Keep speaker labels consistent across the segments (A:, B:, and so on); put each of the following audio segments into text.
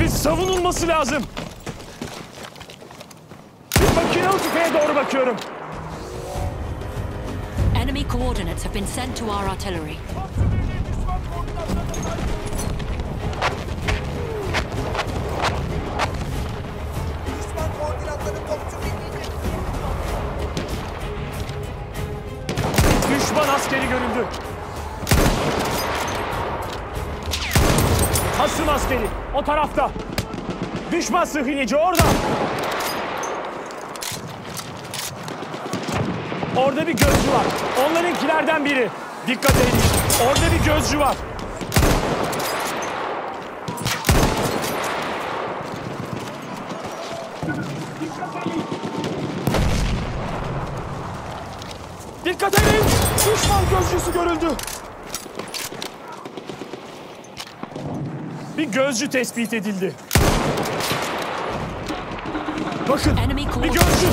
A: Biz savunulması lazım. Makinalı tüfeğe doğru bakıyorum.
B: Enemy coordinates have been sent to our artillery.
C: Düşman
A: askeri görüldü. Hasım askeri o tarafta. Düşman sıhhiyeci orada. Orada bir gözcü var. Onlarınkilerden biri. Dikkat edin. Orada bir gözcü var. Dikkat edin. Düşman gözcüsü görüldü. Bir gözcü tespit edildi. Bakın bir gözcü.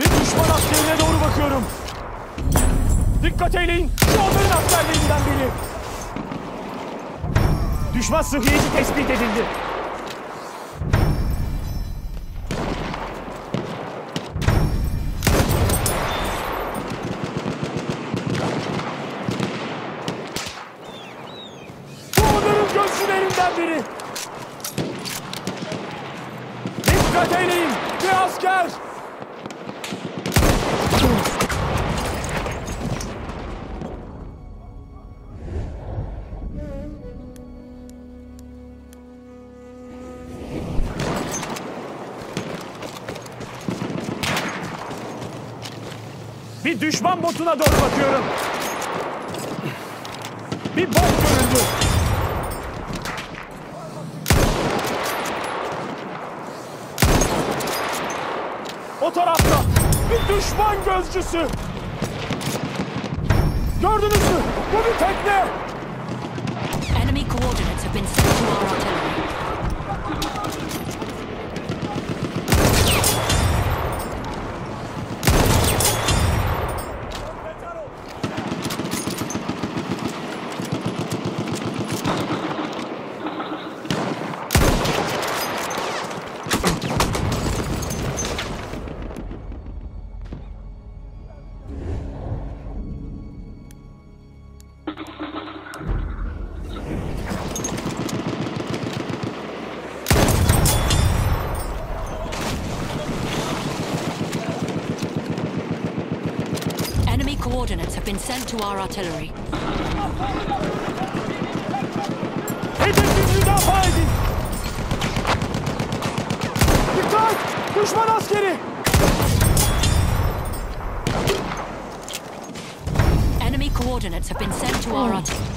A: Bir düşman askerine doğru bakıyorum. Dikkat eyleyin. Şu onların askerlerinden biri. Düşman sıhhiyeci tespit edildi. Biri. Dikkat eyleyin. Bir asker. Bir düşman botuna doğru bakıyorum. Bir bot görüldü. O tarafta bir düşman gözcüsü. Gördünüz mü? Bu bir tekne.
B: Have been sent to our artillery.
A: Hedefi müdafaa edin. Dikkat! Düşman askeri.
B: Enemy coordinates have been sent to our
A: hmm.
D: artillery.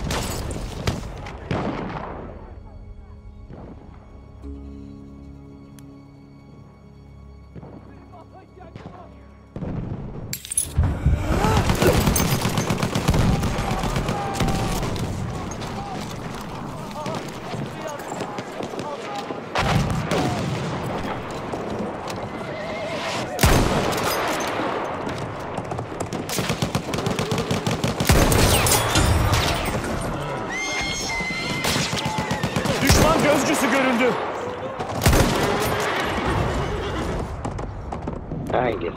B: The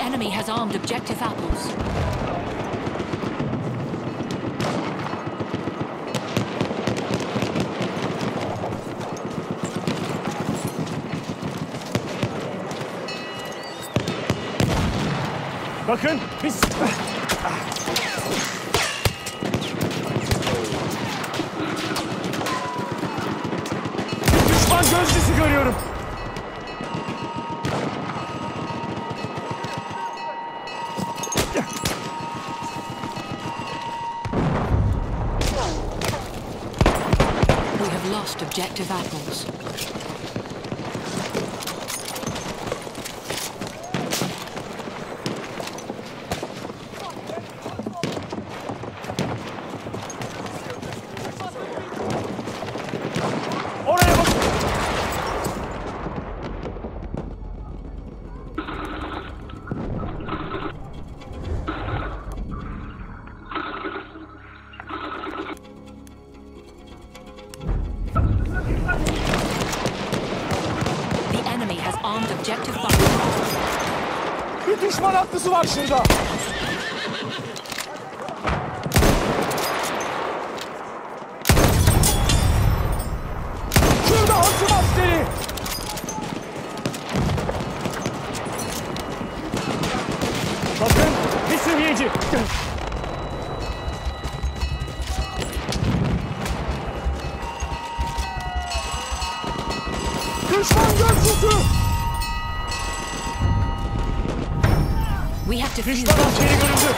B: enemy has armed objective apples.
A: Bakın biz... Düşman görüyorum.
B: We have lost objective apples.
A: Bir düşman atlısı var şurada. Şurada hasım askeri. Bakın bir seviyeci. Düşman gözcüsü. Düşman askeri görüldü.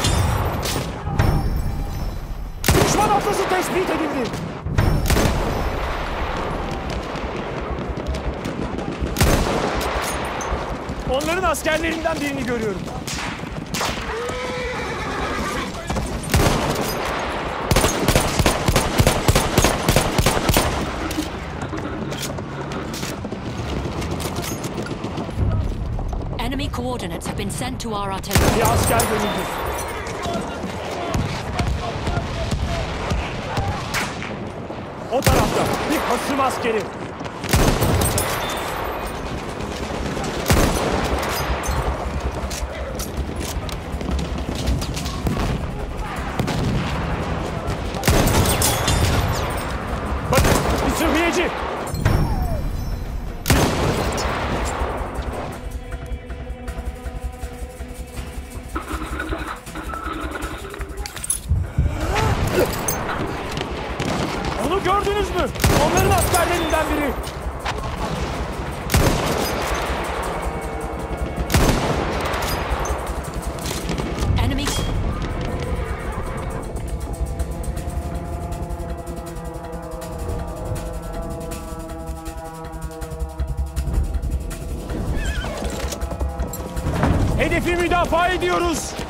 A: Düşman atlısı tespit edildi. Onların askerlerinden birini görüyorum.
B: enemy coordinates have been sent to our artillery.
A: Bir asker görüldü. O tarafta bir hasım askeri. Gördünüz mü? Onların askerlerinden biri. Hedefi müdafaa ediyoruz.